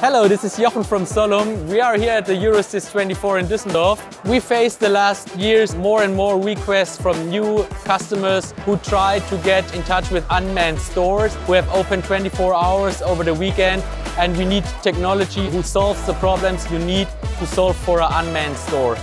Hello, this is Jochen from SOLUM. We are here at the EuroCIS 24 in Düsseldorf. We faced the last years more and more requests from new customers who try to get in touch with unmanned stores who have open 24 hours over the weekend and we need technology who solves the problems you need to solve for an unmanned store.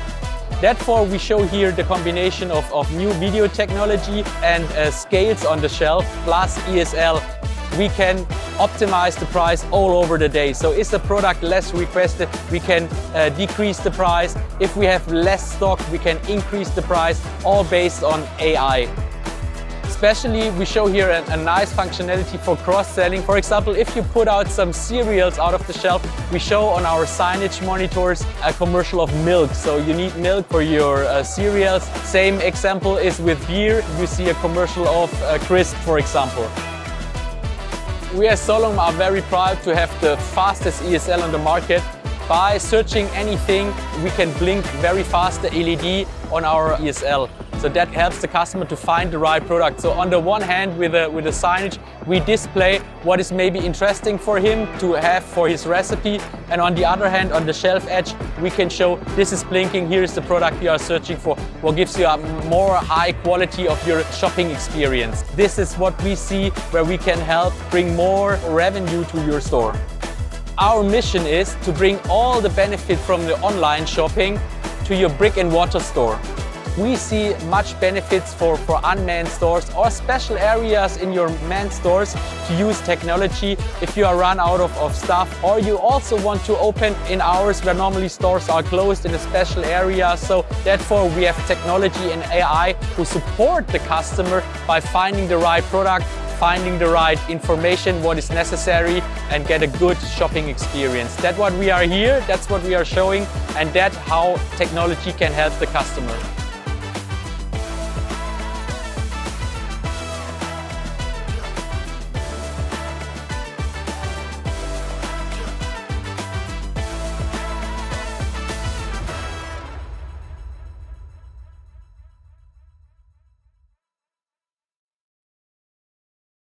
Therefore, we show here the combination of, of new video technology and uh, scales on the shelf plus ESL we can optimize the price all over the day. So is the product less requested, we can uh, decrease the price. If we have less stock, we can increase the price, all based on AI. Especially, we show here a, a nice functionality for cross-selling. For example, if you put out some cereals out of the shelf, we show on our signage monitors a commercial of milk. So you need milk for your uh, cereals. Same example is with beer. You see a commercial of uh, crisp, for example. We as SOLUM are very proud to have the fastest ESL on the market. By searching anything, we can blink very fast the LED on our ESL. So that helps the customer to find the right product. So on the one hand, with the, with the signage, we display what is maybe interesting for him to have for his recipe. And on the other hand, on the shelf edge, we can show this is blinking, here is the product you are searching for, what gives you a more high quality of your shopping experience. This is what we see where we can help bring more revenue to your store. Our mission is to bring all the benefit from the online shopping to your brick and mortar store. We see much benefits for, for unmanned stores or special areas in your manned stores to use technology if you are run out of, of stuff or you also want to open in hours where normally stores are closed in a special area. So therefore we have technology and AI who support the customer by finding the right product finding the right information, what is necessary, and get a good shopping experience. That's what we are here, that's what we are showing, and that's how technology can help the customer.